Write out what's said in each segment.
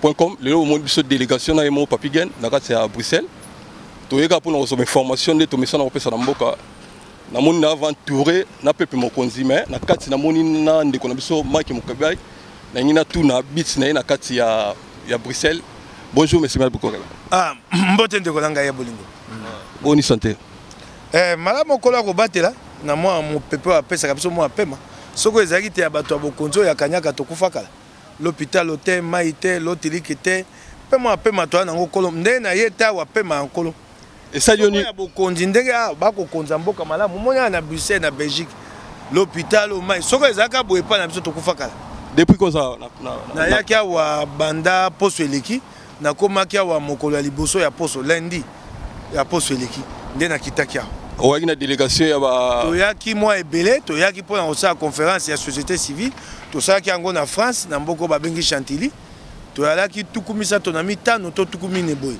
point com lelo omoni biso délégation na ye moko papi gen na kati ya bruxelles toyeka mpona kozoma information nde tomesana kopesa na mboka namoni na aventure na pepe mokonzi me na kati namoni na ndeko na biso mike mokabai nangi natuna bit na ye na kati ya, ya bruxelles bonjour monsieur mal bokokela ah, mbote ndeko na ngai ya bolingo boni sante eh, malamu mokolo ya kobatela na mwa mopepe oyo apesaka biso mwa pema soko ezalaki te ya bato ya bokonzi oyo ya kanyaka tokufa kala lopitalo te mai te lotiliki te pema apema toya nango kolo ndenge na ye te awa pema ya nkolo esali yo nini ya bokonzi ndenge ah, bakokonza mboka malamu omoni awa na bruxelles na belgique lopitalo mai soko ezalaka boye epai na biso tokufa kala depuis kozala nayaki awa banda poso eleki nakomaki awa mokolo ya liboso ya poso lundi ya poso eleki nde nakitaki awa oyaki na délégation ya ba toyaki mwa ebele toyaki mpo na kosala conférence ya société civile tosalaki yango na france na mboko babengi chantilly toyalaki tuku misato na mitano to tuku mine boye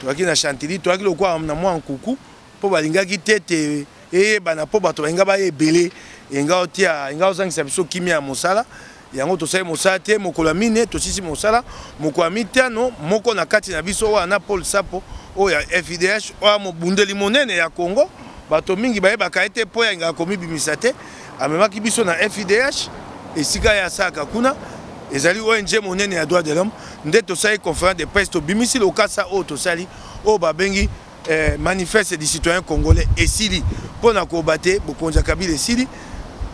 toyaki na chantilly toyaki lokola na mwa nkuku mpo balingaki te ete eyebana mpo bato balinga baya ebele enga otia enga ozangisa biso kimia ya mosala yango tosali mosala te mokolo ya mine tosisi mosala mokolo ya mitano moko na kati na biso wana paul sapo oyo ya fidh oyo mobundeli monene ya congo bato mingi bayebaka ye te mpo yalingaka komibimisa te amemaki biso na fidh esika ye asalaka kuna ezali ong monene ya droit de l'homme nde tosali conférence de presse tobimisi lokasa oyo tosali oyo babengi eh, manifeste du citoyen congolais esili mpo na koba te bokonzi ya kabila esili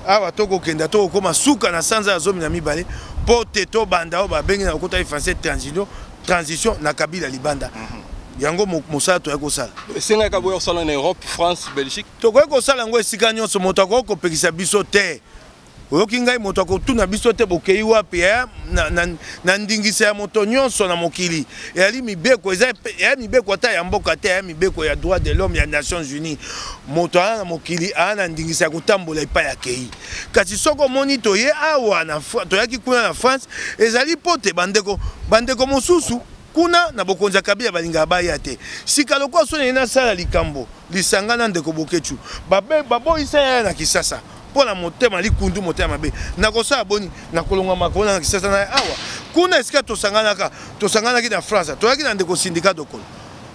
awa tokokenda tokokoma suka na sanza ya zomi na mibale mpo te tobanda oyo babengi na lokota efrancais transition transition na kabila libanda mm -hmm. yango mosala toyaki kosala esengaki aboya kosala na europe france belgique tokoki kosala yango esika nyonso moto akoki kopekisa biso te oyoki ngai moto akotuna biso te bokei wapi eh, na, na, na ndingisa ya moto nyonso na mokili eyali mibeko eza eya mibeko ata ya mboka te eya mibeko ya droit de l'homme ya nations unies moto aa na mokili aa na ndingisa ya kotambola epai akei kasi soki omoni toye awa toyaki kuna na france ezali mpo te bandeko bandeko mosusu Kuna na bokonzi ya Kabila balingaka baya te. Sika lokola soni na sala likambo lisanga na ndeko Boketshu babe baboyisa yaya na Kisasa mpo na motema likundu motema mabe nakosala boni na kolonga makolo na Kisasa na awa kuna esika tosanganaka tosanganaki na France toyaki na ndeko sindika dokolo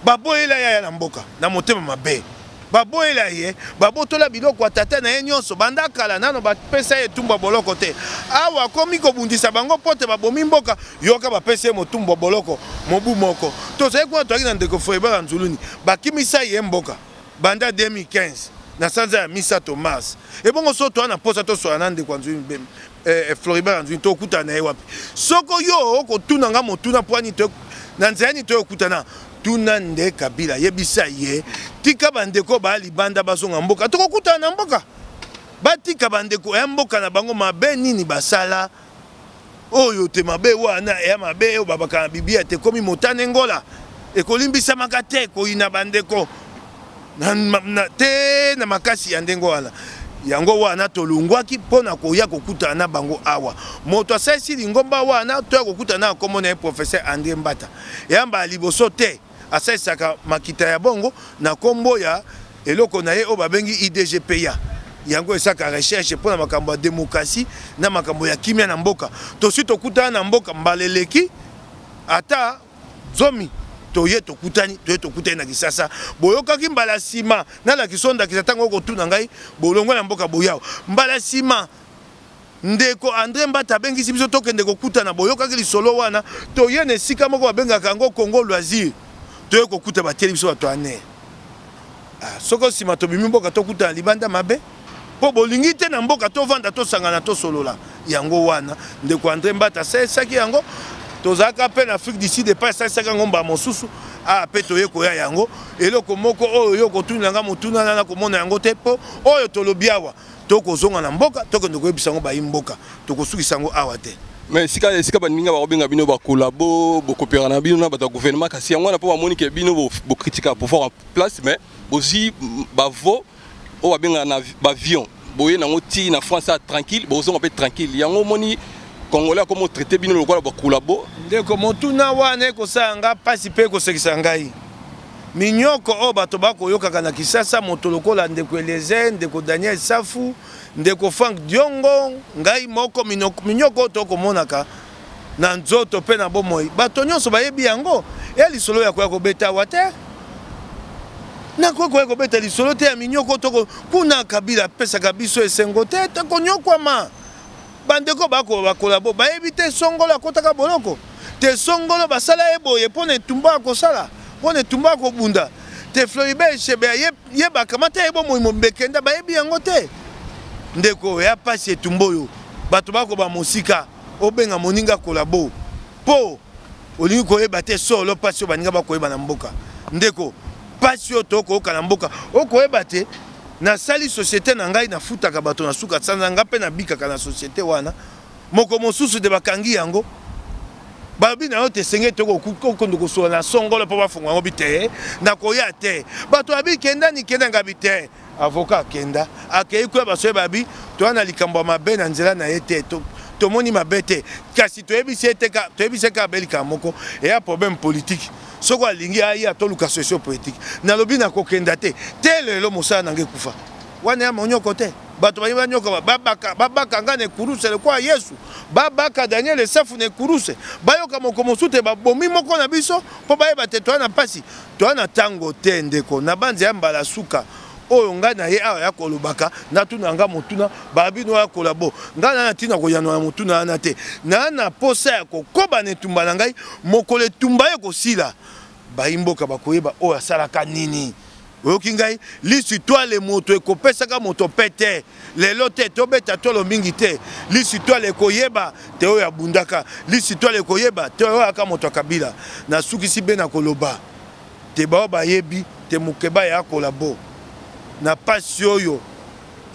baboyela yaya na mboka na motema mabe baboyela ye babotola biloko ya tata na ye nyonso banda kala nano bapesa ye etumbu ya boloko te awa akomi kobundisa bango mpo te babomi mboka yoka bapesi ye motumbu ya boloko mobu moko tozali kuna toyaki na ndeko foebaka nzuluni bakimisa ye mboka banda 2015 na sanza ya misato mars ebongo so toa na mposa toswana na ndeko ya nzuluni bembe eh, eh floribert anzwini tokutana na ye wapi soko yo okotuna nga motuna mpo ani na nzela nini toyokutana tuna nde kabila yebisa ye tika bandeko baya libanda bazonga mboka tokokutana na mboka batika bandeko ya mboka na bango mabe nini basala oyo te mabe wana eya mabe oyo babaka na biblia te ekomi motane ngola ekolimbisamaka te koyina bandeko na, na, na, te na makasi ya ndenge wana yango wana tolongwaki mpo na koya kokutana na bango awa moto asalisi lingomba wana toya kokutana na nkombo na ye professeur andré mbata yamba ya liboso te asalisaka makita ya bongo na nkombo ya eloko na ye oyo babengi idgpa yango esaka recherche mpo na makambo ya demokrasi na makambo ya kimya na mboka tosi tokutana na mboka mbala eleki ata zomi toye tokutani toye tokutani na kisasa boyokaki mbala nsima nalakisa ondakisa ntango okotuna ngai bolongwa na mboka boyawa mbala nsima ndeko andre mbata abengisi biso tokende kokutana boyokaki lisolo wana toye na esika moko babengaka yango congo loisir toye kokuta batieli biso bato ane ah, soko nsima tobimi mboka tokutana libanda mabe mpo bolingi te na mboka tovanda tosangana tosolola yango wana ndeko andre mbata asalisaki yango tozalaka mpe na afrique du sud epai asalisaki yango mbaa mosusu aa ah, mpe toye koya yango eloko moko oyo yo okotunela nga motunana na komona yango te mpo oyo tolobi awa tokozonga na mboka tokende koyebisa yango bayi mboka tokosukisa yango awa te mais esika esika baninga bakobenga bino bakolabo bokopera na bino na bato ya gouvernement kasi yango wana mpo bamoni ke bino bokritika pouvoir en place mais bozwi bavo oyo babengaka na bavion boye nango ti na france a tranquille bozonga mpe tranquille yango omoni congolais akomo traite bino lokola bakulabo ndeko motuna wana ekosala nga mpasi mpe ekosekisa ngai minyoko oyo bato bakoyokaka na kisasa moto lokola ndeko eliezer ndeko daniel safu ndeko frank diongo ngai moko minyoko oyo tokomonaka na nzoto mpe na bomoi bato nyonso bayebi yango ya lisolo ya koya kobeta awa te nakoki koya kobeta lisolo te ya minyoko toko kuna kabila apesaka biso esengo te tokonyokwama bandeko bakobakola bo bayebi te songolo akotaka boloko te songolo basala ye boye mpo na etumba ya kosala mpo na etumba ya kobunda te floribe echebe ayebaka mata ye bomoi mobekenda bayebi yango te ndeko ya mpasi etumba oyo bato bakoba mosika obenga moninga kolabo mpo olingi koyeba te solo mpasi oyo baninga bakoyeba na mboka ndeko mpasi oyo tokoyoka na mboka okoyeba te nasali société na ngai nafutaka bato na suka sanza ngai mpe nabikaka na société wana moko mosusu te bakangi yango balobi na yo te esengeli te kokende kosolola na songolo mpo bafunga yango bite nakoya te bato babikendani kendanga bite Avocat akenda akei kuya basoye babi toya na likambo ya mabe na nzela na ye te tomoni mabe te kasi toyebisi ye te toyebisi ye kaka be likambo moko eya problème politique soki alingi aya toluka solution politique nalobi nakokenda te te lelo mosala na ngai ekufa wana ya monyoko te bato balingi banyoka babaka babaka ngai na ekuruse lokola yesu babaka daniel esafu na ekuruse bayoka moko mosusu te babomi moko na biso mpo bayeba te toya na mpasi toa na ntango te ndeko nabanza ya mbala suka oyo ngai na ye awa ya kolobaka natuna nga motuna babino ya kolabo ngai na natina koyanola na motuna wana te naa na mposa ya kokoba na etumba na ngai mokolo etumba ye kosila bayimboka bakoyeba oyo asalaka nini oyoki ngai lisitwale moto ekopesaka moto pete lelo te tobeta tolo mingi te lisi twala ekoyeba te oyo abundaka lisi twala ekoyeba te oyo aka moto ya kabila nasukisi be na koloba te baoyo bayebi te mokeba ya kolabo na mpasi oyo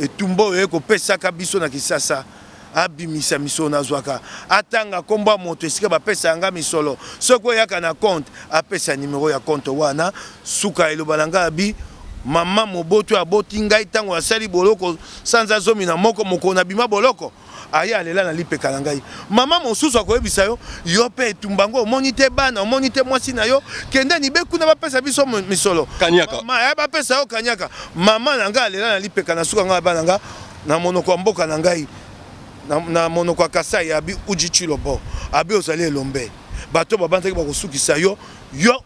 etumba oyo ekopesaka biso na kisasa abimisa misolo nazwaka atanga nkombo ya moto esika bapesa yanga misolo soki oyaka na compte apesa nimero ya compte wana suka eloba na ngai abi mama moboto aboti ngai ntango asali boloko sanza zomi na moko mokolo nabima boloko aye alela na lipeka na ngai mama mosusu akoyebisa yo yo mpe etumba yango omoni te bana omoni te mwasi na yo kende nibe kuna bapesa biso misolo kanyaka mama, eh, bapesa yo kanyaka mama na ngai alela na lipeka na suka ngai bana ngai na monoko ya mboka na ngai na, na monoko ya kasai abi uji chilobo abi ozali elombe bato babanzaki bakosukisa yo yo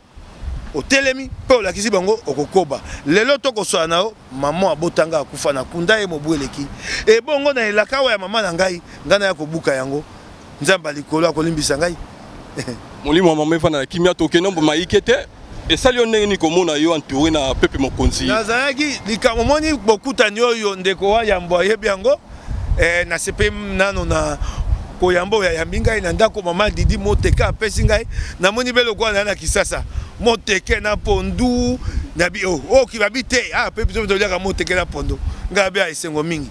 otelemi mpe olakisi bango okokoba lelo tokoswala na yo mama abotanga akufa na kunda ye mobu eleki ebongo na elakawa ya mama na ngai ngai naya kobuka yango nzambe ya likolo akolimbisa ngai molimo ya mama efanda na kimia tokende mbo mayike te esali yo ndenge nini komona yo entouré na pepe mokonzi nazalaki likambo omoni bokutani oyo ndeko wa yambo ayebi yango eh, nasepeli nano na koyamba oyo ayambi ngai na ndako mama didi moteka apesi ngai namoni mpe lokola naye na kisasa moteke na pondu nabi oyo oh, oh, kibabi te ah, mpe biso toliaka moteke na pondo ngai abe esengo mingi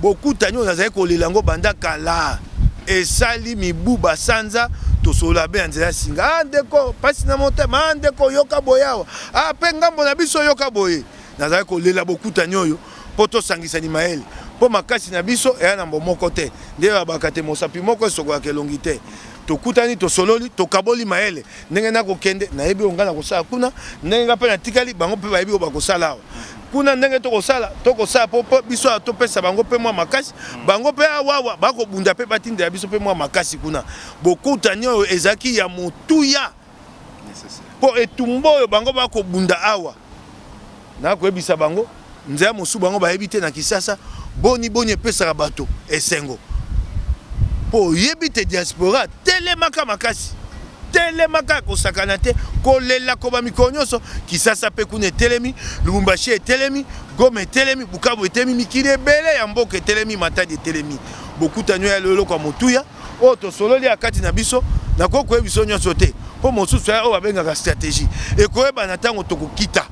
bokutani oyo nazali kolela yango banda kala esali mibu basanza tosolola be ya nzela ya singa a ah, ndeko mpasi na motema a ah, ndeko yoka boye awa a ah, mpe ngambo na biso yoka boye nazali kolela bokutani oyo mpo tosangisani mayele mpo makasi na biso eya na mbo moko te nde babaka te mosapi moko esokolaka elongi te tokutani tosololi tokaboli mayele ndenge nakokende nayebi oyo ngai nakosala kuna ndenge ngai mpe natikali bango mpe bayebi oyo bakosala awa kuna ndenge tokosala tokosala mpo biso awa topesa bango mpe mwa makasi hmm. bango mpe awawa bakobunda mpe batindela biso mpe mwa makasi kuna bokutani oyo ezalaki ya motuya mpo etumba oyo bango bakobunda awa na koyebisa bango nzela mosusu bango bayebi te na kisasa boni boni epesaka bato esengo mpo oyebi te diaspora telemaka makasi telemaka ya kosakana te kolela koba mikolo nyonso kisasa mpe kuna etelemi lubumbashi etelemi goma etelemi bukabu etelemi mikili ebele ya mboka etelemi matadi etelemi bokutani oyo ya loloko ya motuya oyo tosololi ya kati na biso nakoki koyebi biso nyonso te mpo mosusu aya oyo babengaka stratégie ekoyebana ntango tokokita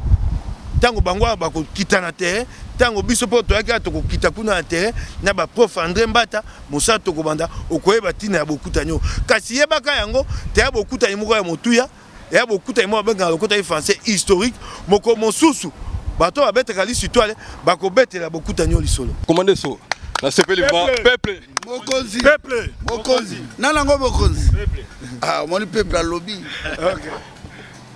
ntango bango awa bakokita na terrain ntango biso mpo toyaki awa tokokita kuna na terrain na baprof andré mbata mosala tokobanda okoyeba ntina ya bokutani oyo kasi yebaka yango teya bokutani moko ya motuya eya bokutani moko babengaka lokota ye français historique mokolo mosusu bato oyo babetaka lisu itwale bakobetela bokutani oyo lisolo komande so nasepeli vraimen peuple mokonzi peuple mokonzi nani yango mokonzi ah, omoni peuple alobi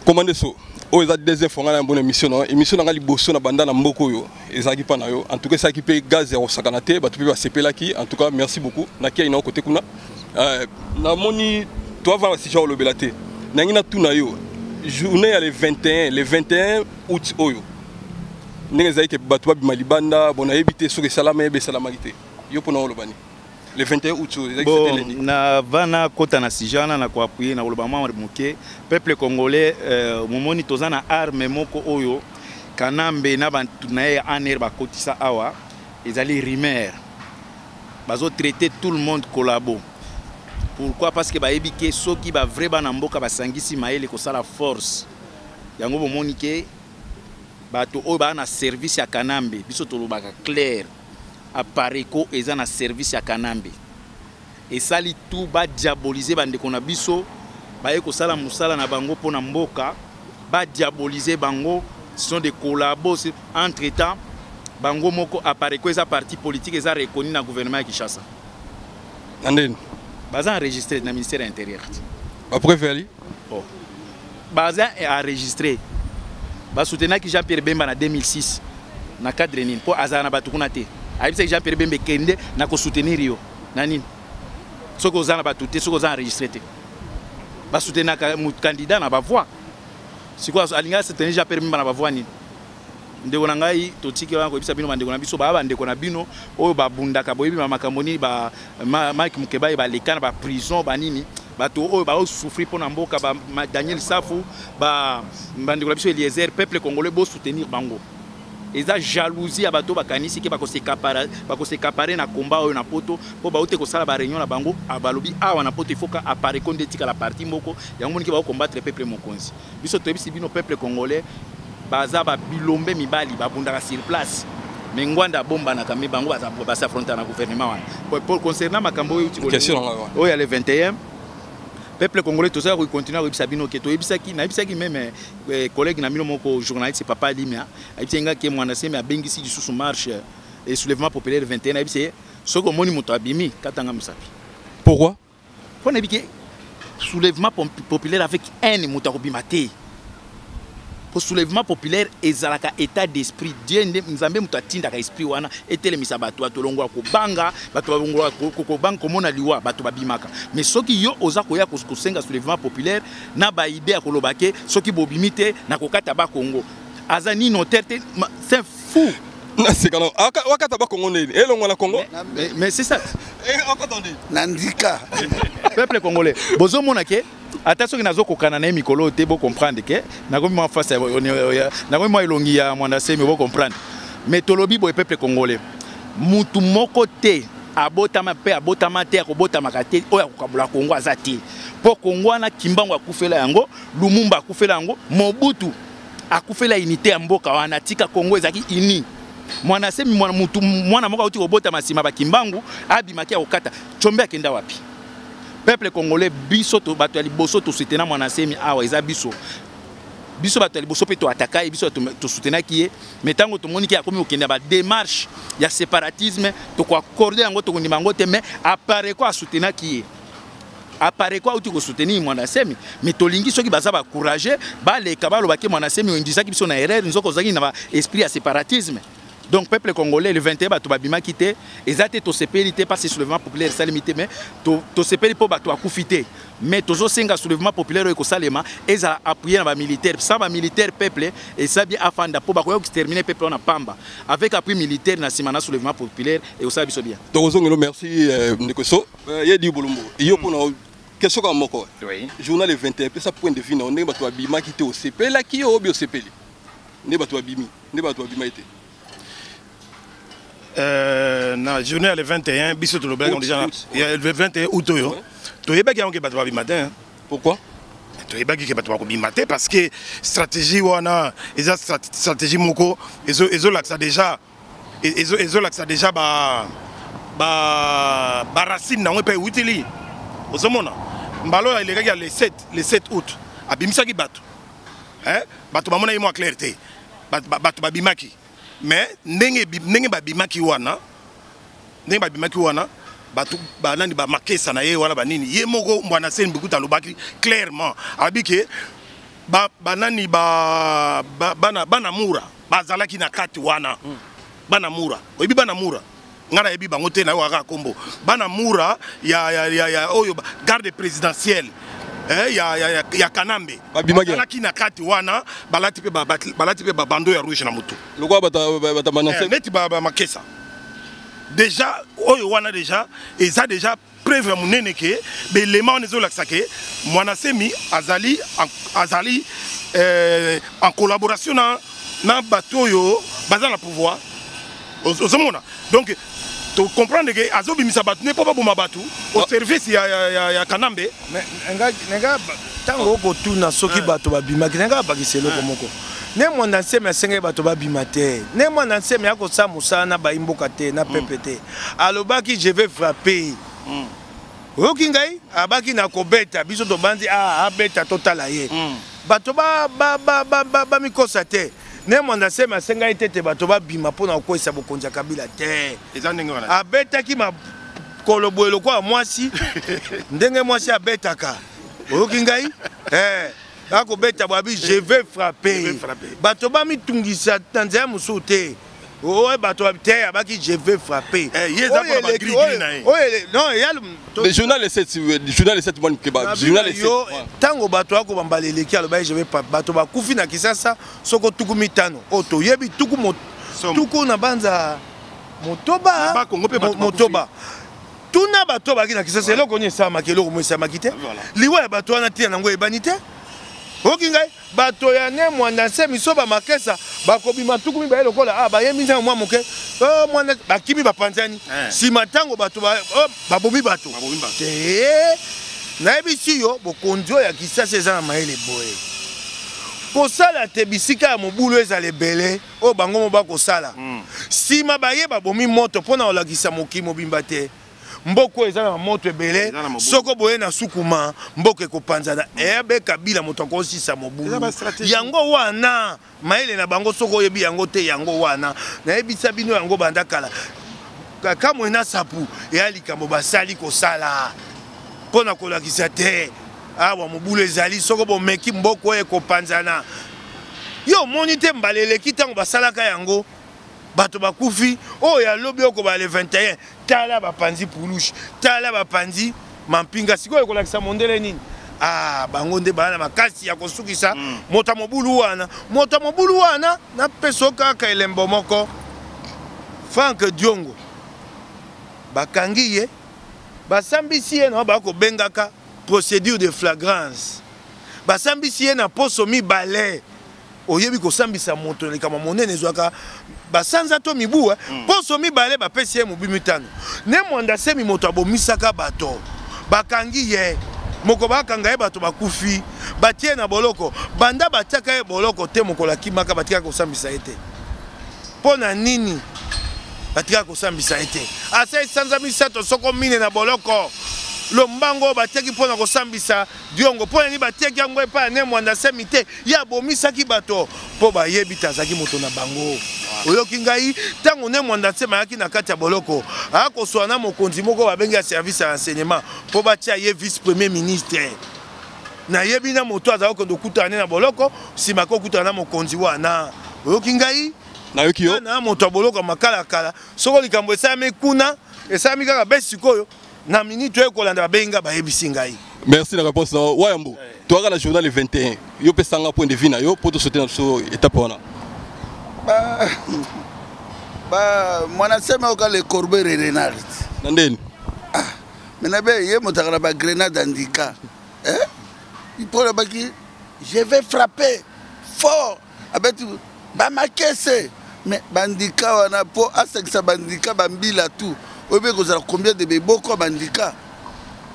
komande so oyo eza deuxième fois ngai na yambo na émission na émission na ngai liboso na banda na mboka oyo ezalaki mpa na yo en tout cas esalaki mpe gaz ya kosakana te bato mpe basepelaki en tout cas merci beaucoup nakiai nao kote kuna euh, namoni toava basija olobela te nangi natuna yo journée ya le 21 le 21 août oyo ndenge ezalaki ke bato babima libanda bon nayebi te soki esalama yebe esalamaki te yo mpona olobani le 21 août bon, na vana kota na sujet wana na koapuye na koloba mwa moke peuple congolais euh, momoni toza na arme moko oyo kanambe na bantu na ye ya aner bakotisa awa ezali rimer bazotraite tout le monde collabo pourquoi parce que bayebi ke soki bavrai bana mboka basangisi mayele kosala force yango bomoni ke bato oyo baa na service ya kanambe biso tolobaka claire Apareco eza na service ya Kanambe. Esali tout ba diaboliser ba ndeko na biso baye kosala musala na bango pona mboka ba diaboliser bango ce sont des collabos entre temps bango moko Apareco eza parti politique eza reconnu na gouvernement ya Kinshasa. Nandeni baza enregistré na ministère ya intérieur. Ba preuve ali? Oh. baza enregistre basutenaki jean pierre bemba na 2006 na cadre nini mpo azala na bato kuna te ayebisaki jean pierre bemba ekende na kosoutenir yo na nini soki oza na bato te soki oza enregistre te basutenaka candidat na bavoix sikoyo alingi asoutenir jean pierre bemba na bavoix nini ndeko na ngai totiki wana koyebisa bino bandeko na biso baya bandeko na bino oyo babundaka boyebi ba makambo nini ba mike mukebayi baleka na baprison banini bato oyo baosouffrir mpo na mboka ba daniel safu bandeko na biso eliezer peuple congolais bosoutenir bango eza jalousie ya bato bakanisi ke bakosekapare na komba oyo na poto mpo bauti kosala bareunion na bango ah, balobi awa na poto ifoka apareco nde etikala parti moko yango monike bakokombatre peuple mokonzi Biso toyebisi bino peuple congolais baza ba bilombe mibali babundaka sur place mais ngwanda abombanaka mais bango basafronta na gouvernement wana po concernant makambo oyo oyo ya le 21 peuple congolais tozala kokontinue koyebisa bino ke toyebisaki nayebisaki meme eh, collègue na bino moko journaliste papa limia ayebisaki nga ke mwana semi abengisi lisusu marche et eh, soulèvement populaire 21 ayebisi ye soki omoni moto abimi katanga mosapi pourquoi mpo nayebi ke soulèvement populaire avec haine moto akobima te mpo soulèvement populaire ezalaka état d'esprit die nde nzambe moto atindaka esprit wana etelemisa bato bato olongola kobanga bato balongola kobanga komona liwa bato babimaka mais soki yo oza koya kosenga soulèvement populaire na baide ya koloba ke soki bobimi te na kokata bakongo aza ni notaire te fou naseka na wakata bakongo nini elongwa na kongo mais c'est ça eh, na ndika peuple congolais bozomona ke ata soki nazokokana na ye mikolo oyo te bocomprendre ke nakomi mwa face nakomi mwa elongi ya mwanda semi bocomprendre mais tolobi boye peuple congolais mutu moko te abotama mpe abotama te akobotamaka te oyo akokabola kongo aza te mpo kongo wana kimbangu akufela yango lumumba akufela yango mobutu akufela unité ya mboka wana atika Congo ezaki uni mwana se mwana mutu mwana moko auti kobota masima ba kimbangu abimaki akokata chombe akenda wapi peuple congolais biso to bato ya liboso tosutena mwana semi awa eza biso biso bato ya liboso mpe toataka ye biso tosutenaki ye me ntango tomoniki akomi kokende ya bademarche ya séparatisme tokoakorde yango tokondima yango te mais apareco asutenaki ye apareko auti kosoutenir mwana semi mais tolingi soki baza bacourage baleka baloba ke mwana semi oindisaki biso na erreur nzoka ozalaki na ba esprit ya separatisme donc peuple congolais le 21 bato babimaki te eza te tosepeli te mpasi soulèvement populaire esalemi te mais tosepeli mpo bato bakufi te mais tozosenga soulèvement populaire oyo ekosalema ezala appuye na bamilitaire sans bamilitaire peuple esabi afanda mpo bakoya koextermine peuple wana pamba avec appui militaire na nsima na soulèvement populaire ekosala biso bien tokozongelo merci euh, ndeko so Euh, ye di bolombo yo mpo na question kaka moko journal 21 epesa point de vue na yo ndenge bato babimaki te osepelaki yo obi osepeli nde bato babimi nde bato babimaki te Euh, na journée ya le 21 biso tolobelaki yango déjà ya le 21 août oyo toyebaki yango ke bato babima te pourquoi toyebaki ke bato bakobima te parce que stratégie wana eza stratégie moko ezolakisa déjà ezolakisa deja ba ba ba racine nango epai ewuteli ozomona mbala oyo elekaki ya le 7 le 7 août abimisaki bato bato bamona ye mwa claire te bato babimaki mais ndenge ndenge babimaki wana ndenge babimaki wana bato banani bamakesa na ye wana banini ye moko mbwana seni bikuta alobaki clairement abi ke ba banani ba, ba bana bana mura bazalaki na kati wana mm. bana mura oyebi bana mura ngai nayebi bango te nayoka kaka nkombo bana mura ya, ya, ya, ya oyo garde présidentielle eh, ya, ya, ya, ya kanambe bazalaki na kati wana balati mpe balati mpe babando ya rouge na motu lokola batamanase eh, neti bamakesa deja oyo wana deja eza deja preuve ya monene ke belema wana ezolakisa ke mwana semi azali azali eh, en collaboration na, na bato oyo baza na pouvoir ozomona donc tocomprendre ke azobimisa bato nde mpo baboma bato au ah. service ya, ya, ya, ya kanambe ntango okotuna soki ah. bato babimaki nanga abakisa eloko ah. moko ne mwana nsemi asengeli bato babima te ne mwana nsemi akosala mosala na bayi mboka te na pepe te alobaki je vais frapper mm. oyoki ngai abaki na kobeta biso tobanzi ah, abeta totala ye mm. bato bamikosa ba, ba, ba, ba, ba, ba te ne mwanda seme asengaki te te bato babima mpo na kokweyisa bokonzi ya kabila te abetaki makolo boye lokola mwasi ndenge mwasi abetaka oyoki ngai eh. akobeta bwabi je vais frapper bato bamitungisa na nzela mosusu te oyo bato te abaki je vais frapper le journal eseti journal eseti mwana keba journal eseti yo ntango bato yako bambala eleki alobaki je vais pas bato bakufi na kisasa soko tuku mitano oyo oh, toyebi tuku tuku na banza motoba motoba tuna bato oyo baki na kisasa eloko nini esalamaki eloko mo esalamaki te liwa ya bato wana tina nango eyebani te oyoki ngai bato ya ne mwanda nse miso bamakesa bakobima tuku mibale lokola a ah, bayembi ntango mwa moke oh, mwanda bakimi bapanzani eh. nsima ntango bato oh, babomi bato te nayebisi yo bokonzi oyo ya kisasi eza na mayele boye kosala te bisika ya mobulu ezala ebele oyo bango mo bakosala hmm. nsima baye babomi moto mpo na kolakisa mokili mobimba te mboka oyo eza na bamoto ebele soko boye na sukuma mboka ekopanzana mm. ebe eh, kabila moto akosisa mobulu yango wana mayele na bango soko oyebi yango te yango wana nayebisa bino yango banda kala kamwe na sapu eya likambo basali kosala mpo na kolakisa te awa mobulu ezali soko bomeki mboka oyo ekopanzana yo omoni te mbala eleki ntango basalaka yango bato bakufi oyo ya lobi okobala le 21 tala bapanzi pulushi tala bapanzi mampinga sikoyo ekolakisa mondele nini ah bango nde baa na makasi ya kosukisa mm. moto ya mobulu wana moto ya mobulu wana napeso kaka elembo moko frank diongo bakangi ye basambisi ye na bakobengaka procédure de flagrance basambisi ye na poso mibale oyebi kosambisa moto na likambo monene ezwaka basanza to mibu eh? hmm. poso mibale bapesi ye mobi mitano ne mwanda semi moto abomisaka bato bakangi ye moko bakanga ye bato bakufi batie na boloko banda batiaka ye boloko te mokolo akimaka batikaka kosambisa ye te mpo na nini batikaka kosambisa ye te asali sanza misato soko mine na boloko lombango batiaki mpo na kosambisa Diongo mpo na nini batiaki yango epai ya ne mwanda semi te ye abomisaki bato mpo bayebi te azalaki moto na bango oyoki ngai ntango ne mwanda nsema ayaki na kati ya boloko aya koswana na mokonzi moko babengi ya service ya renseignement mpo batya ye vice premier ministre nayebi na moto azalaki kokende okutana ne na boloko nsima kokutana na mokonzi wana oyoki ngai nayoki yo na moto ya boloko ya makalakala soko likambo esalami kuna esalami kaka be sikoyo na minute oyo kolanda babengi nga bayebisi ngai merci na réponse na wayambo eh. toyaka na journal 21 yo pesanga point de vue na yo mpo tosote na biso etape wana mwanasema oka le corbe renard na ndeni ah, me na be ye motaka na bagrenade andika eh? mpo olobaki je vais frapper fort abeti bamakese mais bandika wana mpo asangisa bandika bambila tout oyo mpe ekozala combien de beboko ya bandika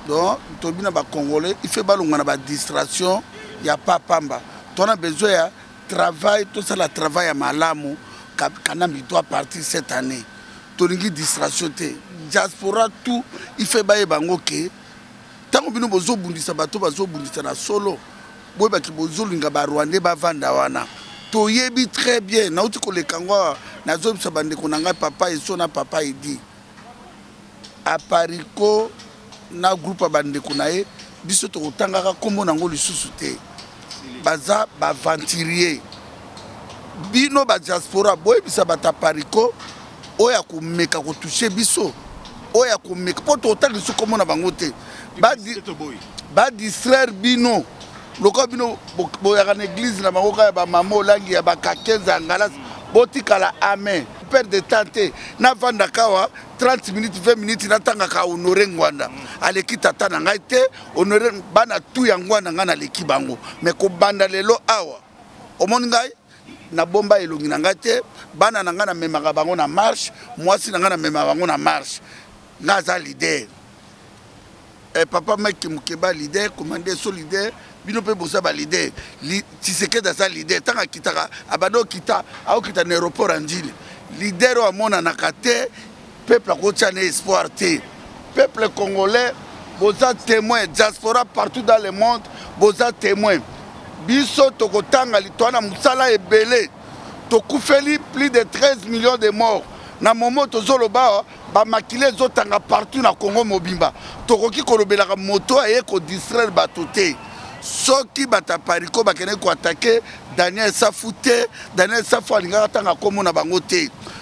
donc tobi na bacongolais ife balonga na badistraction ya papamba tona besoin ya travail tosala travail ya malamu kanambi doit partir cette année tolingi distraction te diaspora tout ife bayeba yango ke ntango bino bozobundisa bato bazobundisa na solo boyebaki bozolinga barwandais bavanda wana toyebi très bien nauti koleka yango awa nazoyebisa bandeko na ngai papa eso na papa edi apariko na groupe ya bandeko na ye biso tokotangaka nkombo na yango lisusu te baza baventurier bino badiaspora boyebisa bato apariko oyo akomeka kotushe biso oyo akomeka mpo tokotala lisusu nkombo na bango te ba distraire bino lokola bino boyaka na eglize na bango kaka ya bamama olangi ya bakakenza ya ngalasi botikala amen perte de temps te navandaka awa 30 minutes 20 minutes natangaka honore ngwanda aleki tata na ngai te honore bana tu ya ngwanda ngai naleki bango me kobanda lelo awa omoni ngai nabomba elongi na ngai te bana na ngai namemaka bango na marche mwasi na ngai namemaka bango na marche ngai aza lider eh, papa mike mokeba lider komande so lider bino mpe boza balider tisekedi aza lider ntango akitaka abanda okita aokita na aéroport ya njili lider oyo amonanaka te peuple akotia na espoir te peuple congolais boza témoin diaspora partout dans le monde boza témoin biso tokotanga litwa na mosala ebele tokufeli plus de 13 millions de morts na momo tozoloba bamakili ezotanga partout na congo mobimba tokoki kolobelaka moto aye kodistraire bato te soki bato ya pariko bakendeki koatake daniel safu te daniel safu alingaka ntanga nkombo na bango te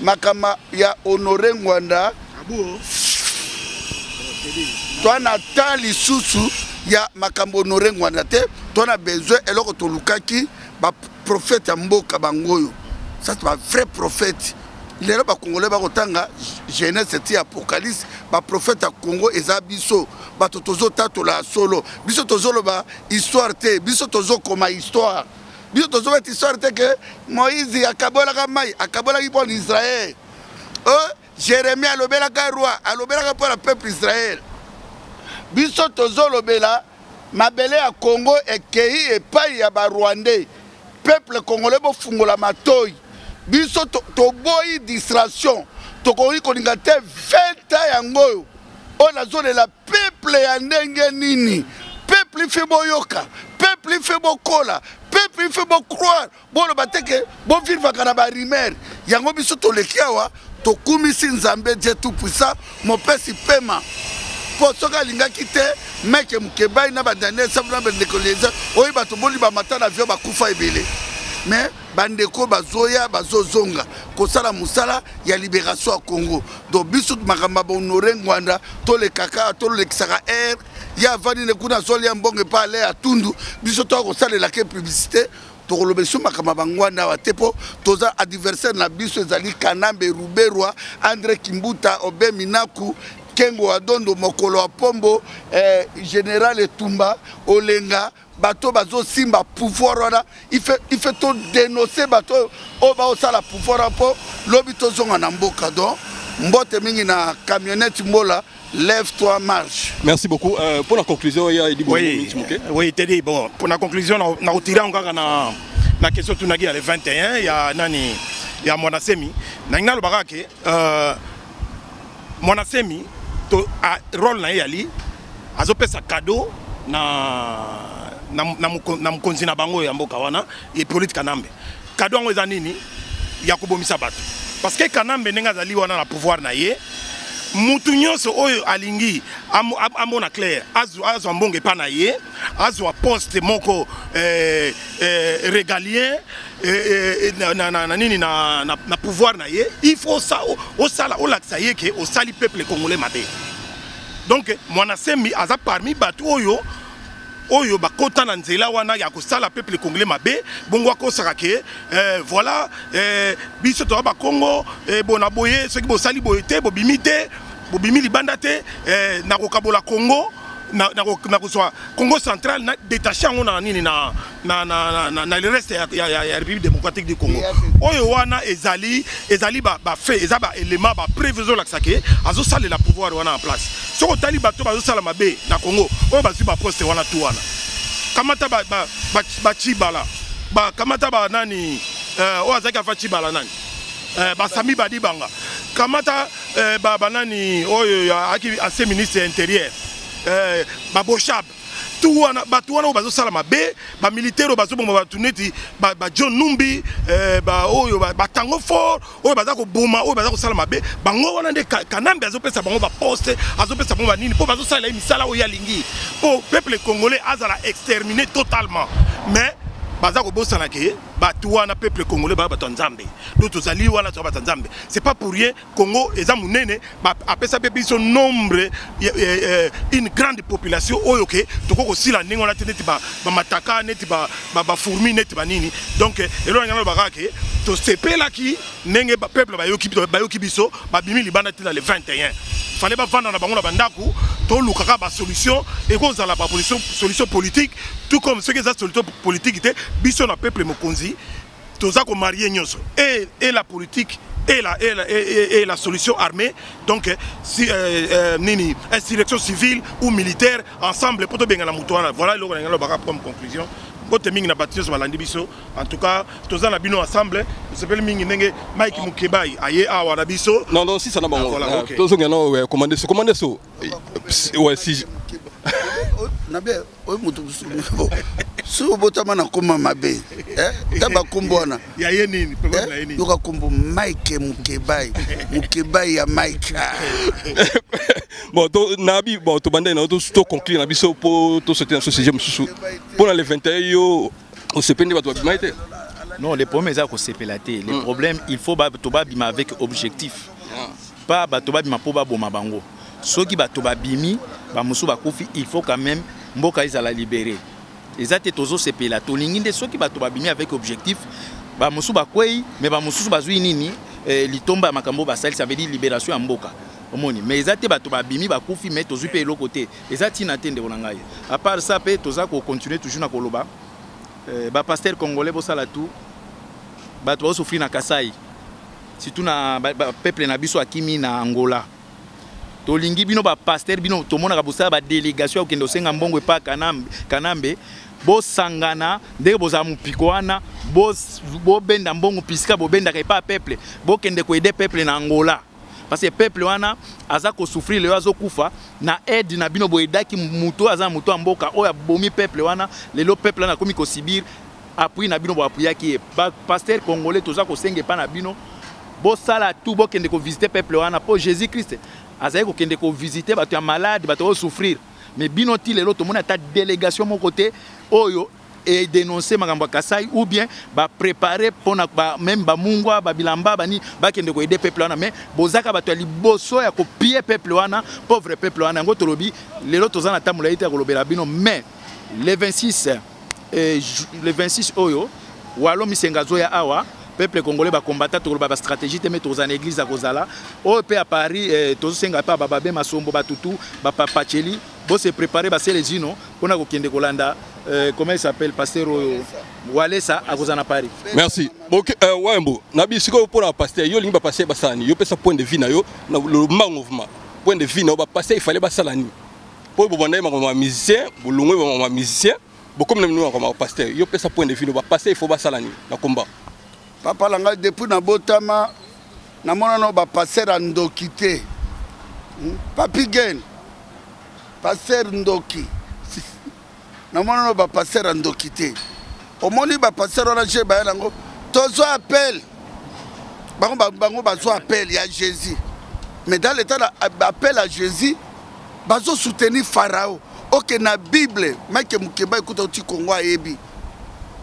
makama ya honore ngwanda toa na temps lisusu ya makambo honore ngwanda te toa na besoin eloko tolukaki baprofete ya mboka bango oyo sasa bavrai profete lelo bakongolais bakotanga genese ti apocalypse baprofete ya congo eza biso bato tozotatola solo biso tozoloba histoire te biso tozokoma histoire biso tozoba ti histoire te ke moïse akabolaka mai akabolaki mpo na israele o oh, jérémie alobelaka roi alobelaka mpo na peuple israele biso tozolobela mabele ya congo ekei epai ya barwandais peuple congolais bofungola matoi biso toboyi distraction tokoki kolinga te 20 ans yango oyo oyo nazolela peuple ya ndenge nini peuple ife boyoka peuple ife bokola peuple ife bocroire boloba te ke bovirvaka na barimere yango biso toleki awa tokumisi nzambe dieu tout puissant mopesi pema mpo soki alingaki te meke mokebai na badaniel sabu na bandeko lieza oyo bato boli bamata na vio bakufa ebele mais bandeko bazoya bazozonga kosala mosala ya liberation ya congo donc biso makambo ya bahonore ngwanda tolekaka tolekisaka aire ye avandi ne kuna azolia mbongo epa ale ya tundu biso toya kosalela ke publicité tokoloba esu makambo ya bangwanda awa te mpo toza adversaire na biso ezali kanambe ruberwa andre kimbuta obe minaku kengo adondo mokolo ya pombo eh, general etumba olenga bato oyo bazosimba pouvoir wana ife todenonse bato oyo oyo baosala pouvoir wana mpo lobi tozonga na mboka don mbote mingi na camionnette mbola lève toi marche merci beaucoup euh, mpo na conclusion ya edi oui, oui tedi bon mpo na conclusion na kotira yango kaka na na question tunaki ya le 21 ya nani ya mwana semi nangi nalobaka ke euh, mwana semi to, a, role na ye yali azopesa cadeau na na, na, na mokonzi na bango ya mboka wana Hippolyte Kanambe. Cadeau yango eza nini? ya kobomisa bato parce que kanambe ndenge azali wana na pouvoir na ye mutu nyonso oyo alingi amona claire azwa mbongo epa na ye azwa poste moko eh, eh, régalien eh, na nini na pouvoir na ye il faut osala olakisa ye ke osali peuple congolais mabe donc mwana sembi aza parmi bato oyo oyo bakota na nzela wana ya kosala peuple congolais mabe bongo akosaka ke eh, voilà eh, biso toza bakongo eh, bona boye soki bosali boye te bobimi te bobimi libanda te eh, nakokabola congo nakozwa na, na congo central na detache yango na nini na na, na, na, na, na le reste ya, ya, ya, ya république démocratique du congo oyo wana ezali ezali bafait eza baélément bapreuve ezolakisa ke azosalela pouvoir wana en place soki otali bato bazosala mabe na congo oyo bazwi baposte wana tu wana kamata bacibala bakamata banani euh, oyo azalaki afa cibala nani euh, basami badibanga kamata euh, banani oyo ayaki ancien ministre ya intérieur baboshab tout wana bato wana oyo bazosala mabe bamilitaire oyo bazoboma bato neti bajohn ba numbi eh, baoyo batango fort oyo baza koboma oyo baza kosala mabe bango wana nde kanambe azopesa bango baposte azopesa bango banini mpo bazosalela ye misala oyo alingi mpo peuple congolais azala extermine totalement mais baza kobosana ke bato wana peuple congolais baa bato ya nzambe do tozali wana toza bato ya nzambe c'est pas pour rien Congo eza munene apesa pe biso nombre eh, eh, eh, une grande population oyo ke toko kosila ndenge wana te neti ba mataka neti ba ba fourmi neti ba nini donc eloko ngana lobaka ke tosepelaki ndenge ba peuple bayoki bayoki biso babimi libanda te na le 21 fallait bavanda na bango na bandako tolukaka basolution ekozala basolution politique tout comme soki eza solution politique te biso na peuple mokonzi toza ko marier nyoso et, et la politique et la, et la, et, et la solution armée donc euh, si, euh, euh, nini insurrection civile ou militaire ensemble poto bengana moto wana voilà eloko nalingi nalobaka comme conclusion mbote mingi na bato nyonso balandi biso en tout cas toza na bino ensemble tosepeli mingi ndenge mike mokebai aye awa na biso non non sisa na bango tozongela na commande so commande so ouais si nabe oyo moto mosusu soki obotama na nkoma mabe eh? ta bakombo wana eh? yoka kombo mike mokebai mokebai ya mike ah. bon nabi bon tobandai na toconclure na biso mpo tosoti na biso sujet mosusu mpo na le 21 yo osepe nde bato babimai te non le problème eza kosepela te le hmm. problème il faut bato babima avec objectif ah. pa bato babima mpo baboma bango soki bato babimi bamosusu bakufi il faut quand même mboka ezala libere eza te tozosepela tolingi nde soki bato babimi avec objectif bamosusu bakwei me bamosusu bazwi nini eh, litomba ya makambo basalisa vedi liberation ya mboka omoni me eza te bato babimi bakufi me tozwi mpe eloko te eza ntina te ndeko na ngai apart ça mpe toza kocontinue toujours na koloba eh, bapaster congolais bosala tout bato baosofri na kasai surtout na ba, ba, peuple na biso akimi na angola tolingi bino bapaster bino tomonaka bosala badelegation ya kokende osenga mbongo epa kanambe, kanambe bosangana ndenge bozala mopiko wana bobenda bo mbongo pisika bobendaka epa peuple bokende koede peuple na angola parce que peuple wana aza kosouffrir lelo azokufa na aide na bino boyedaki moto oyo aza na moto ya mboka oyo abomi peuple wana lelo peuple wana akomi kosibir appui na bino bo appuyaki ye ba pasteur congolais toza kosenga epa na bino bosala tout bokende kovisite peuple wana mpo jésus christ azali kokende kovisite bato ya malade bato oyo souffrir mais bino ti lelo tomoni ata délégation moko te oyo edenonse makambo ya kasai ou bien baprépare mpona ba, meme bamungwa babilamba bani bakende koyede peuple wana mais bozaka bato ya liboso ya kopie peuple wana pauvre peuple wana yango tolobi lelo toza na ntambola ye te ya kolobela bino mais le 26 eh, le 26 oyo walo misenga azoya awa peuple congolais bakombata tokoloba bastratégie te me tokozala na église ya kozala oyo oh, mpe ya paris eh, tozosenga mpe bababe masombo batutu bapapaceli bose prépare basele zino mpona kokende kolanda eh, comment il s'appelle pasteur oyo walesa akozala na paris merci boke euh, wayembo na bisikoyo mpo na pasteur yo olingi bapasteur basalani yo pesa point de vie na yo na lomba mouvement point de vie na yo bapasteur ifale basalani Oyo bobandaki makambo ya musicien, bolongwe ba makambo ya musicien, bokomi na mino makambo ya pasteur. Yo pesa point de vue no ba pasteur il faut basala nini na combat. Papa la ngai depuis na botama na mona no ba pasteur ya ndoki te. Hmm? Papi Gen, pasteur ndoki. na mwana no ba pasteur ya ndoki te omoni ba pasteur wana je baya nango tozwa appel bango bango bazwa appel ya Jésus mais dans l'état appel à Jésus bazo soutenir Pharaon oke na Bible Mike Mukeba ekuta oti Kongo ayebi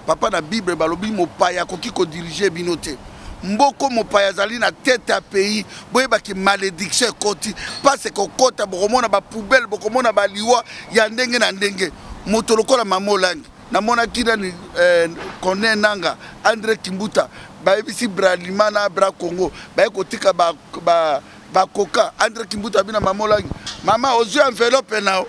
papa na Bible balobi mopaya akoki ko diriger bino te mboko mopaya azali na tete ya pays boyebaki malédiction ekoti mpasi ekokota bokomona bapoubele bokomona baliwa ya ndenge na ndenge moto lokola mama olangi namonaki nani eh, corne nanga andre kimbuta bayebisi bralima na bra congo baye kotika bakoka ba, ba, ba andre kimbuta abina mama olangi mama ozwi enveloppe nao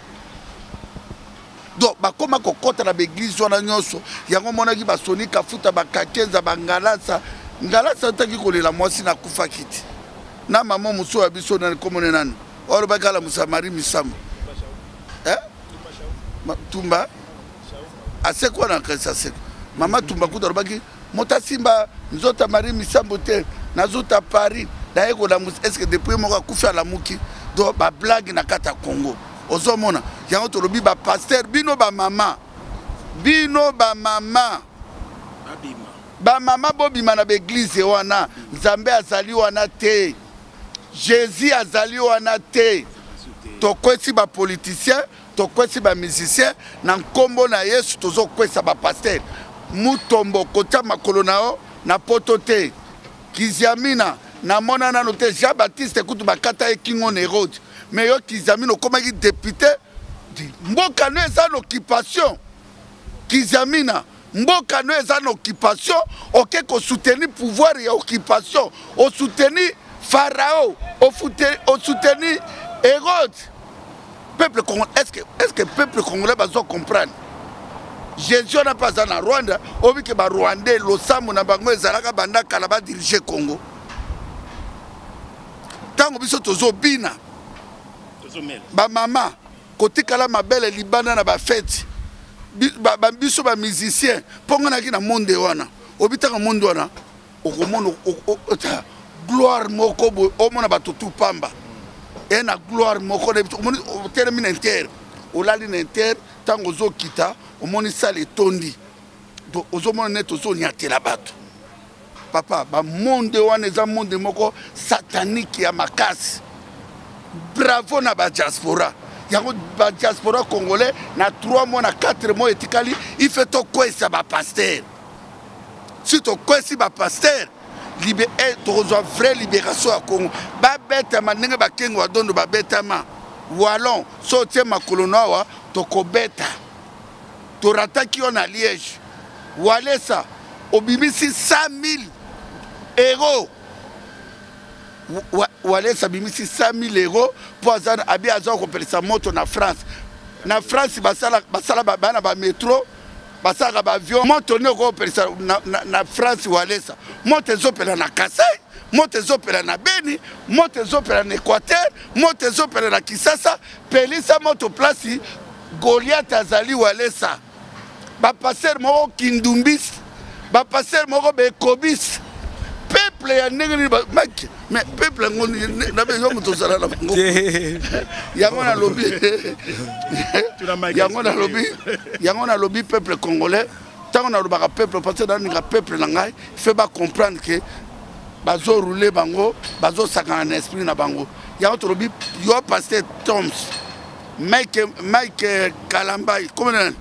donc bakoma kokɔta na baeglize wana nyonso yango omonaki basoni kafuta bakakenza bangalasa ngalasa ataki kolela mwasi na akufaki te na mama mosusu ya biso nani komone nani olobaki alamusa marie misambo eh? tumba asekwa na kanisa asekwa mama tumba kuta alobaki moto asimba nzota marie misambo te nazuta paris naye kolamusa eske depuis moko akufi alamuki do bablage na kati ya congo ozomona yango tolobi bapaster bino bamama bino bamama bamama bobima na baeglize wana nzambe azali wana te jésus azali wana te tokwesi bapoliticien tokwesi ba musicien na nkombo na yesu tozokwesa ba pasteur mutombo kotya makolo na yo na poto te kiziamina namona nano te jean baptiste kutu bakata ye kingo na erode me yo kiziamina okomaki depute mboka no eza na occupation kiziamina mboka no eza na occupation oke kosoutenir pouvoir ya occupation osoutenir farao osoutenir herode peuple congolais est ce que, est ce que peuple congolais bazo comprendre jésus wana mpe aza na rwanda oyebi ke barwandais losambo na bango ezalaka banda kala badirige congo ntango biso tozobina bamama kotikala mabele libanda na bafeti biso bamusicien mpo ngai nayaki na monde wana obitaka monde wana okomona gloire moko boye omona bato tu pamba e na gloire moko na biso omoni otelemi na intere olali na intere ntango ozokita omoni sale etondi ozomona neti ozonyatela bato papa ba monde wana eza monde moko satanique ya makasi bravo na ba diaspora yango ba diaspora congolais na 3 mois na 4 mois etikali il fait tokwesa ba pasteur si tokwesi ba pasteur libe e tokozwa vrai libération ya congo babetama ndenge bakengi wadondo babetama wallon so otie makolo no awa tokobeta torataki yo na liège walesa obimisi 100000 euro walesa abimisi 100000 euro mpo aza abi aza kopelisa moto na france na france basala basala bana bametro basalaka baavion moto nde okopelisa na, na, na france walesa moto ezopela na kasai moto ezopela na beni moto ezopela na équateur moto ezopela na kisasa pelisa moto plasi Goliath azali walesa. Ba pasteur moko kindumbis, ba pasteur moko bekobis. Peuple ya ndenge nini ba maki mais peuple yango na bezo moto zala na bango. Yango na lobi. Yango na lobi. Yango na lobi peuple congolais. Tango na lobaka peuple parce que na ninga peuple na ngai fait ba comprendre que bazo rouler bango, bazo sakana na esprit na bango. Yango tolobi yo pasteur Toms. mike mike kalambai kome nani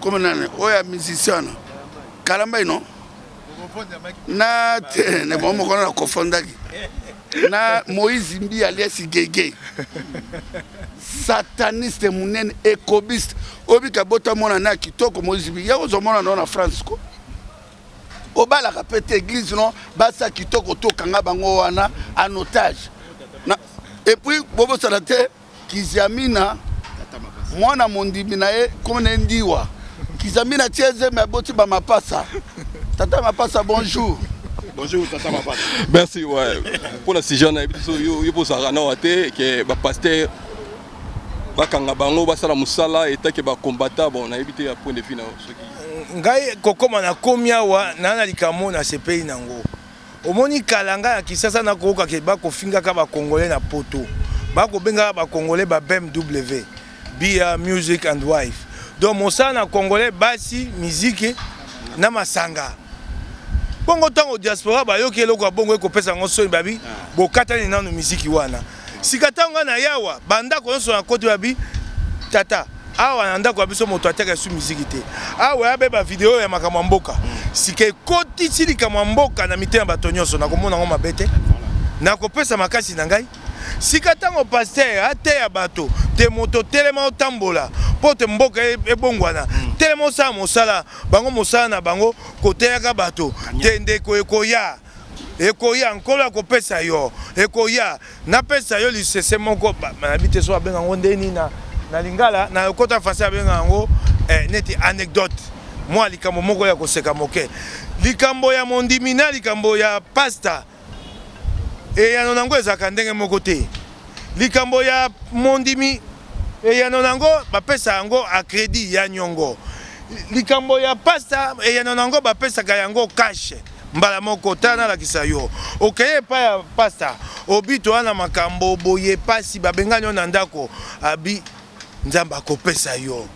kome nani oyo ya musicien wana kalambai no na te na bango moko na kofondaki na moïse mbi alias gege sataniste monene ekobiste obika bota mwana na kitoko moïse mbi ye ozwa mwana nao na france ko obalaka mpe te église no basa kitoko tokanga bango wana en otage epuis bobosana te kiziamina mwana mondimi na ye nkombo na ye ndiwa kiziamina tie zemi aboti bamapasa tata mapasa bonjour bonjour tata mapasa merci ouais. mpo na sujet wana yebi biso yo mpo ozalaka nawa te ke bapaster bakanga bango basala mosala etake bakombata bon nayebi te ya point de vue na yo soki ngai kokoma nakomi awa naa na likambo nasepeli nango omoni kala ngai na kisasa nakoyoka ke bakofingaka bakongole na poto bakobengaka bakongole ba bmw beer music and wife donc mosala na congolais basi miziki na masanga bongo ntango diaspora bayoki eloko ya bongo ekopesa yango soni babi ah. bokatani nano miziki wana sika ntango ngai na yawa bandako nyonso na koti babi tata awa na ndako ya biso moto ateka esu miziki te awa yabe bavideo ya makambo ya mboka sika ekotisi likambo ya mboka na mitema bato nyonso nakomona yango mabe te nakopesa makasi na ngai sika ntango paster ateya bato te moto telema otambola mpo te mboka e-, ebongwana mm. telema osala mosala bango mosala na bango koteyaka bato te ndeko ekoya ekoya nkolo akopesa yo ekoya napesa yo lisese moko nayebi te so babenga yango nde nini na lingala na ekota fasi abenga yango eh, neti anecdote mwa likambo moko ya koseka moke likambo ya mondimi na likambo ya pasta eyano na yango ezalaka ndenge moko te likambo ya mondimi eyano na yango bapesa yango akredi ya nyongo likambo ya pasta eyano na yango bapesaka yango kashe mbala moko tala nalakisa yo okei epai ya pasta obito wana makambo boye pasi babengani yo na ndako abi nzambe akopesa yo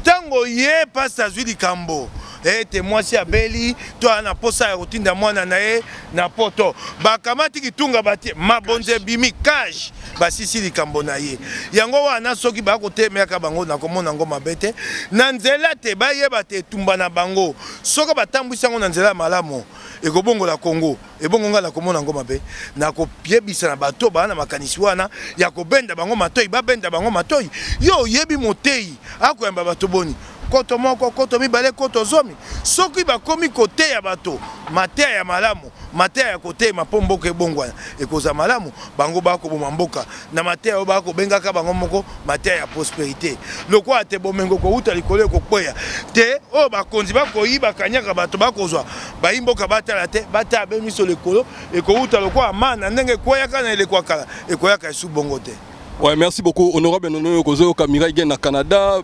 ntango ye pasta azwi likambo ete eh, mwasi abeli to aa na mposa ya kotinda mwana na ye na poto bakamati kitunga batie mabonzi ebimi cage basisi likambo na ye yango wana soki bakotemeaka bango nakomona yango mabe te na nzela te bayeba te etumba na bango soki batambwisi yango na nzela ya malamu ekobongola kongo ebongo ngai nakomona yango mabe nakoyebisa na bato baa na makanisi wana ya kobenda bango matoi babenda bango matoi yo oyebi motei akoyamba bato boni koto moko koto mibale koto zomi soki bakomi koteya bato mateya ya malamu mateya ya kotema mpo mboka ebongwana ekozala malamu bango bakoboma mboka na mateya oyo bakobengaka bango moko mateya ya prosperité lokola te bomengo kowuta likolo ekokweya te oyo bakonzi bakoyiba kanyaka bato bakozwa bayi mboka batala te batala be miso likolo ekowuta lokola mana ndenge ekweyaka na eleko ya kala ekoyaka esu bongo te Ouais, merci beaucoup honorable Nono Kozo Kamira Gen na Canada.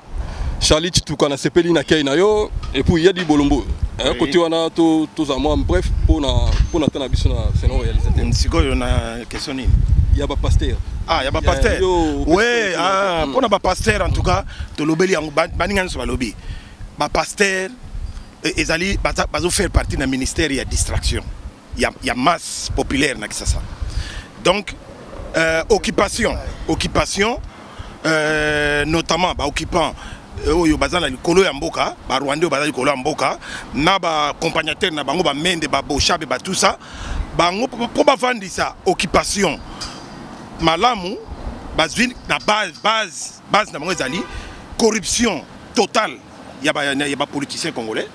Charlie Chituka na sepeli na kei na yo et puis Yadi Bolombo. Hein, oui. Côté wana to to za moi bref pour na pour na tana biso na c'est non réalisateur. Sikoyo na question nini? Ya ba pasteur. Ah, ya ba pasteur. Ouais, ah, pour na ba pasteur en tout cas, to lobeli yango baninga nso ba lobi. Ba pasteur ezali bazo faire partie na ministère ya distraction. ya, ya masse populaire na kisasa donc euh, occupation occupation euh, notamment baoccupant euh, oyo baza na likolo ya mboka barwandais oyo baza likolo ya mboka na bacompagnateur na bango bamende baboshabe batusa bango mpo bavandisa occupation malamu bazwi na base base base na bango ezali corruption totale ya bapoliticien ba congolais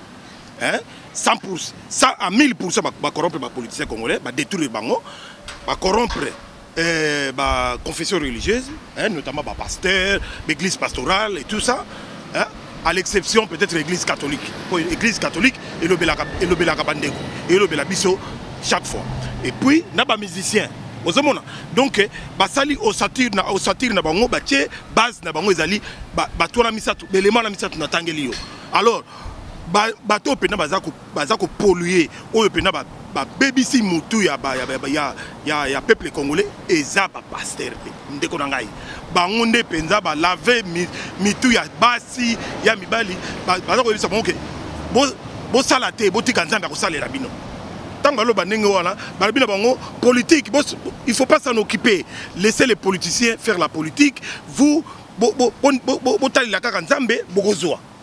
hein 100 pour 100 à 1000 pour cent ba corrompre ba politiciens congolais ba détruire bango ba corrompre euh, ba confession religieuse hein, notamment ba pasteurs l'église pastorale et tout ça hein, à l'exception peut-être l'église catholique po église catholique elobelaka elobelaka bandeko elobela biso chaque fois et puis na ba musiciens ozomona donc eh, basali osature na osature na bango batie base na bango ezali bato wana misato baelema wana misato natangeli yo alors ba bato oyo mpenza baza, baza kopolue oyo mpenza babebisi ba motu ya, ba, ya, ba, ya, ya, ya peuple congolais eza bapaster te ndeko na ngai bango nde mpenza balave mitu ya basi ya mibali baza koyebisa bango ke bosala te botika nzambe akosalela bino ntango baloba ndenge wana balobi na bango politique il faut pas s'en occuper laisser les politiciens faire la politique vous botalela kaka nzambe bokozwa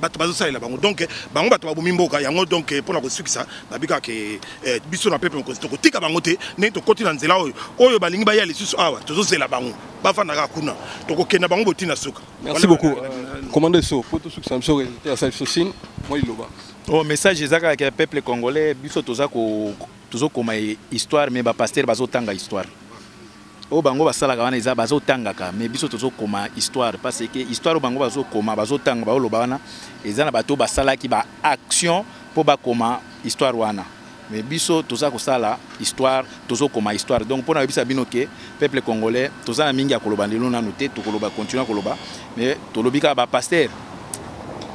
bato bazosalela bango donc bango bato babomi mboka yango donc mpo na kosukisa babikaka ke eh, biso na pepe mokonzi tokotika bango te ndenge tokoti na nzela oyo oyo balingi baya lisusu awa tozozela bango bafandaka kuna tokokenda bango boti na suka merci beaucoup commande so mpo tosukisa biso résultat ya sali biso chine mwa liloba o oh, message eza kaka ya peuple congolais biso toza tozokoma histoire me bapaster bazotanga histoire oyo oh, bango basalaka wana eza bazotangaka mais biso tozokoma histoire parce que histoire oyo bango bazokoma bazotanga baoloba wana eza na bato basalaki ba action mpo bakoma histoire wana mais biso toza kosala histoire tozokoma histoire donc mpo nayebisa bino ke peuple congolais toza na mingi ya koloba lelo nanu te tokoloba continue koloba mais tolobi kaka bapaster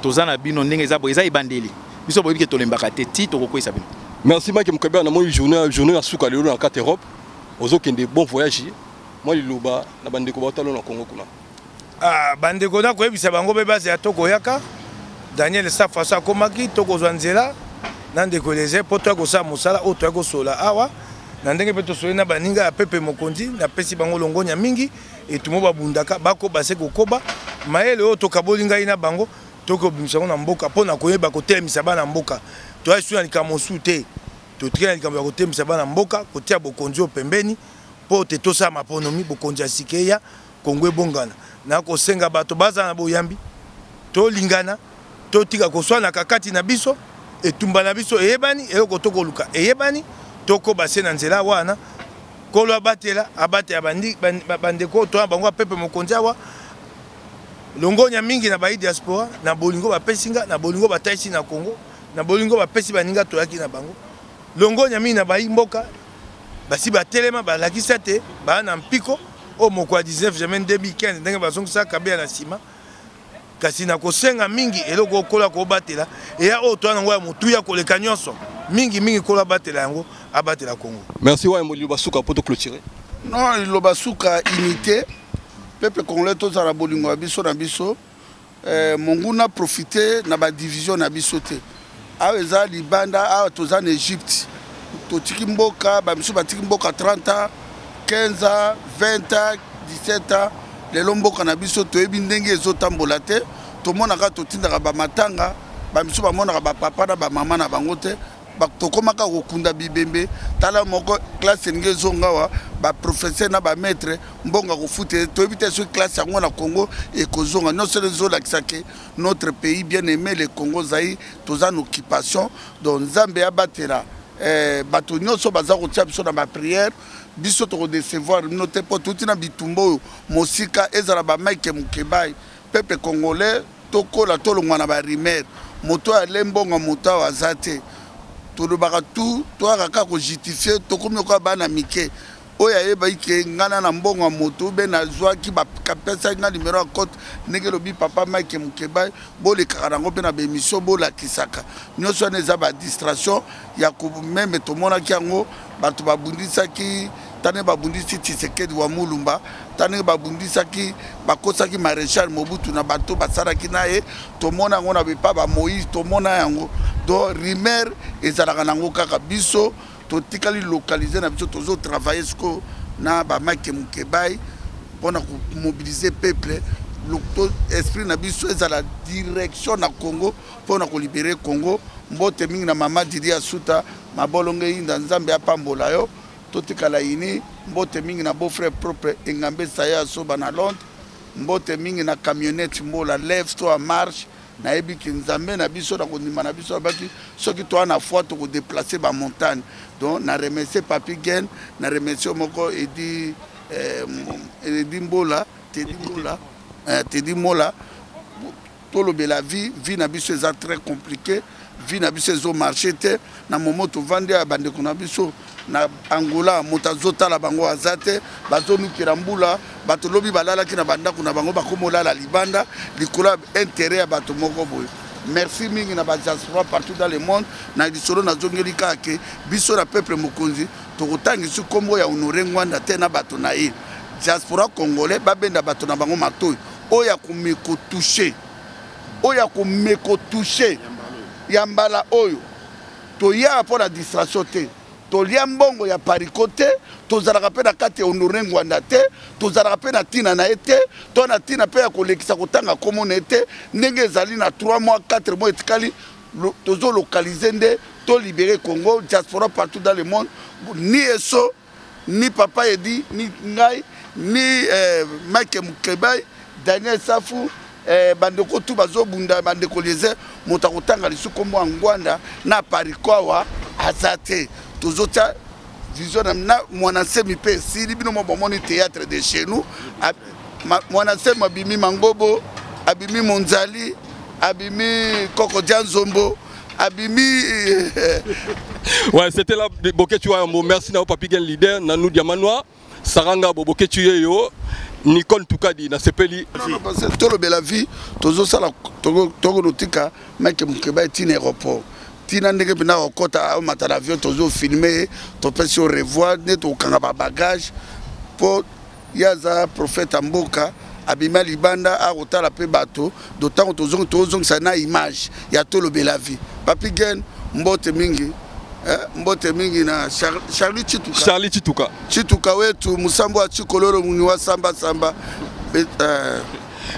toza na bino ndenge eza boye eza ebandeli biso boyebi ke tolembaka te ti tokokweyisa bino merci mike mokebela na moi journée ya suka lelo na 4 europe ozokende bon voyage mwa liloba na bandeko baotalo na kongo kuna ah, bandeko nakoyebisa bango mpe bazela to koyaka daniel sa faso akomaki to kozwa nzela na ndeko eliezer mpo toya kosala mosala oyo toya kosola awa na ndenge mpe tosoli na baninga ya pepe mokonzi napesi bango longonya mingi etumo babundaka bakoba se kokoba mayele oyo tokaboli ngai na bango tokobimisa yango na mboka mpo na koyeba kotelemisa bana mboka toya lisu na likambo mosusu te Totikali na likambo ya kotembisa bana mboka, kotia bokonzi oyo pembeni mpo te tosala maponomi, bokonzi ya sika eya, Kongo ebongana. Na kosenga bato bazala na boyambi, tolingana, totika koswanaka kati na biso, etumba na biso eyebani, eloko tokoluka eyebani, tokoba se na nzela wana nkolo abatela abatela bandeko oyo toya bango apepe mokonzi awa longonya mingi na bayi diaspora na bolingo bapesi nga na bolingo batalisi na congo na bolingo bapesi baninga toyaki na bango longonya mingi na bayi mboka basi batelema balakisa te baa na mpiko oyo moko ya 19 jamais 2015 ndenge bazongisaka kabeya na nsima kasi na kosenga mingi eloko okola kobatela eya oyo toya nango ya motuya koleka nyonso mingi mingi kola abatela yango abatela kongo merci waye moliloba suka mpo toclotire non liloba suka unité pepe congolais tozala bolingo ya biso na biso eh, monguna profite na badivision na biso te awa eza libanda awa toza na egypte totiki mboka bamisusu batiki mboka 30 ans 15 ans 20 ans 17 ans lelo mboka na biso toyebi ndenge ezotambola te tomonaka totindaka bamatanga bamisusu bamonaka bapapa na bamama na bango te tokomaka kokunda bibembe tala moko classe elingi ezonga awa baprofesseur na bamaître mbongo akofuta toyebi te soki classe yango na congo ekozonga nyonso elo ezolakisa ke notre pays bien aimé le congo zai toza na occupation donc nzambe abatela eh, bato nyonso baza kotia biso na bapriere biso tokodecevoir bino te mpo touti na bitumba oyo mosika ezala bamaike mokebai Peuple congolais tokola tolongwa na ba rumeur moto oyo ale mbongo moto awa aza te tolobaka tu toyaka kaka kojutifie tokomi lokola bana mike oyo ayebaki ke ngai na na mbongo ya moto ube nazwaki bapesaki ngai nimero ya cote ndenge elobi papa mike mokebai bolekaka nango mpe na baemission bolakisaka nyonso wana eza badistraction ya komeme tomonaki yango bato babundisaki ta ndenge babundisi tshisekedi wa mulumba ta ndenge babundisaki bakosaki maréchal mobutu na bato basalaki na ye tomona yango na bipa ba moïse tomona yango do rimer ezalaka na yango kaka biso totikali localise na biso tozotravaille sikoyo na bamake mokebai mpona komobilize peuple esprit na biso ezala direction na congo mpo na kolibere congo mbote mingi na mama didi asuta mabolongo eyinda nzambe apambola yo Totikala unis. Mbote mingi na beau frère propre Engambe Saya Soba na Londres. Mbote mingi na camionnette Mbola lève toi marche. nayebi ke nzambe na biso na kondima na biso abaki soki toa na foi tokodeplace bamontagne donc na remercie papi gen na remercie moko edi eh, edi mbola tedi mbola eh, tedi mola tolobela vie vie na biso eza très compliqué vie na biso ezo marché te na momo tovandi ya bandeko na biso na angola moto azotala bango aza te bazonukela mbula bato lobi balalaki na bandako na bango bakomolala libanda likolo ya intérêt ya bato moko boye merci mingi na badiaspora partout dans le monde na lisolo nazongeli kaka ke biso na peuple mokonzi tokotangisi nkombo ya honore ngwanda te na bato na ye diaspora congolais babenda bato na bango matoi oyo akomeko touche oyo akomeko touche ya mbala oyo toyaka mpo na distraction te tolia mbongo ya pariko te tozalaka mpe na kati ya honore ngwanda te tozalaka mpe na ntina na ye te to na ntina mpe ya kolekisa kotanga nkomo na ye te ndenge ezali na 3 mois 4 mois etikali tozolokalize nde tolibere congo diaspora partout dans le monde ni eso ni papa edi ni ngai ni eh, mike mukebai daniel safu eh, bandeko tu bazobunda bandeko liese moto akotanga lisu nkombo ya ngwanda na pariko awa aza te tozotya vision na, na mwana nsemi mpe esili bino mwa bomoni théâtre de chez nous mwana nsemi abimi mangobo abimi monzali abimi koko dia nzombo abimi ouais c'était là boketchu wa yambo merci na papi gen leader na nous diamant noir saranga bo boketchu yeyo nicole tukadi na sepeli tolobela vie tozosala tokonotika meke mokeba etina aéroport ntina ndenge mpena okota omata na avion tozofilme topesi yo revoir nde tokokanga babagage mpo ye aza prophète ya mboka abima libanda akotala mpe bato do ntango tozongi tozongisa na image ya tolobela vie papi gen mbote mingi eh, mbote mingi na charlie chituka charlie chituka chituka wetu mosambo ya chikololo muni wa samba samba eh.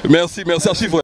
merci merci à suivre